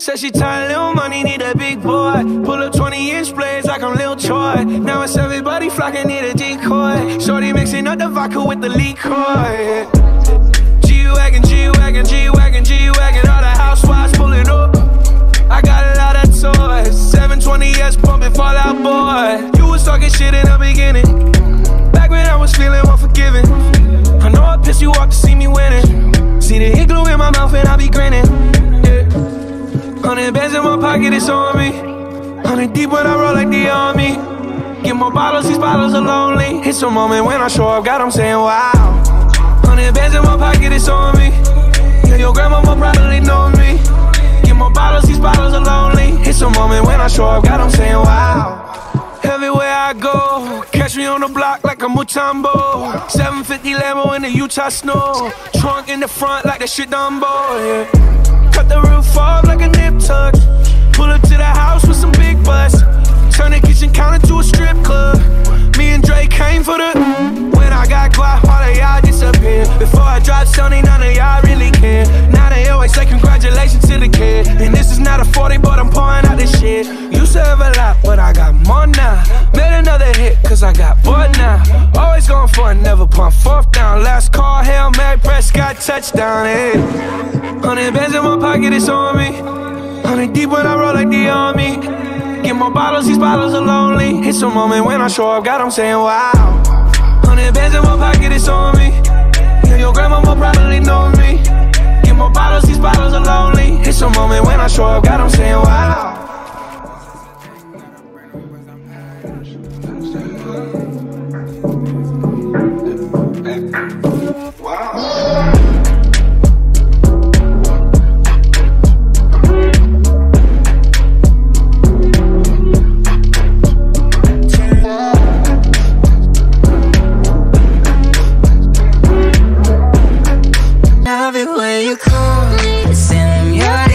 Said she tired, little money, need a big boy. Pull up 20 inch blades like I'm Lil Troy. Now it's everybody flocking, need a decoy. Shorty mixing up the vodka with the liquor. G-Wagon, G-Wagon, G-Wagon, G-Wagon. All the housewives pulling up. I got a lot of toys. 720S pumping Fallout Boy. You was talking shit in the beginning. Back when I was feeling unforgiving. Hundred bands in my pocket, it's on me. Hundred deep when I roll like the army. Get more bottles, these bottles are lonely. It's a moment when I show up, God, I'm saying wow. Hundred bands in my pocket, it's on me. Yeah, your grandma will probably know me. Get more bottles, these bottles are lonely. It's a moment when I show up, God, I'm saying wow. Everywhere I go, catch me on the block like a Mutombo. 750 Lambo in the Utah snow. Trunk in the front like the shit Dumbo, yeah. Cut the roof off like a nip tuck. Pull up to the house with some big butts. Turn the kitchen counter to a strip club. Me and Drake came for the. When I got quiet, all of y'all disappear. Before I drop Sony, none of y'all really care. Now they always say congratulations to the kid. And this is not a 40, but I'm pouring out this shit. Used to have a lot, but I got more now. Made another hit, cause I got bored now. Always going for it, never pump fourth down. Last call, Hail Mary, Prescott, touchdown, hey. Hundred bands in my pocket, it's on me. Hundred deep when I roll like the army. Get more bottles, these bottles are lonely. It's a moment when I show up, God, I'm saying wow. Hundred bands in my pocket, it's on me. Yeah, your grandma will probably know me. Get more bottles, these bottles are lonely. It's a moment when I show up, God, I'm saying wow. Thank love it when you call me. It's in your